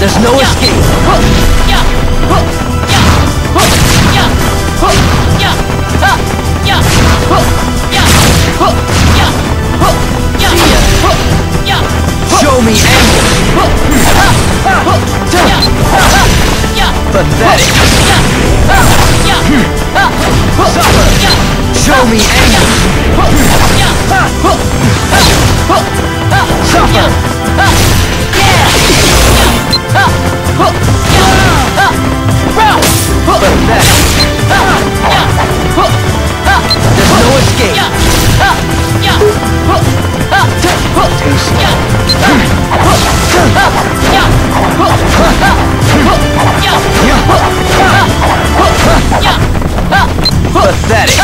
There's no escape. Pathetic. Suffer. Show me anger. Pathetic.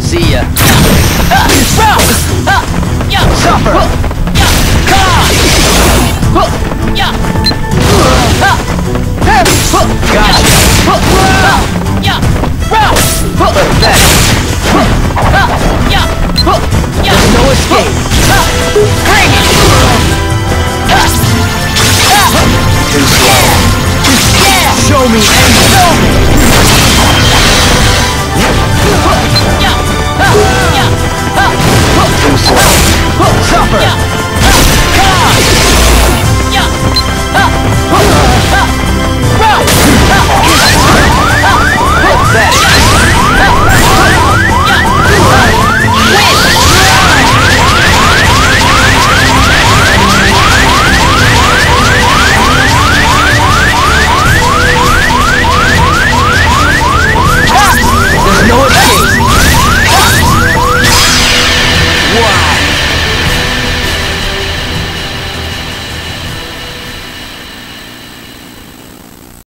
See ya. show me and show me!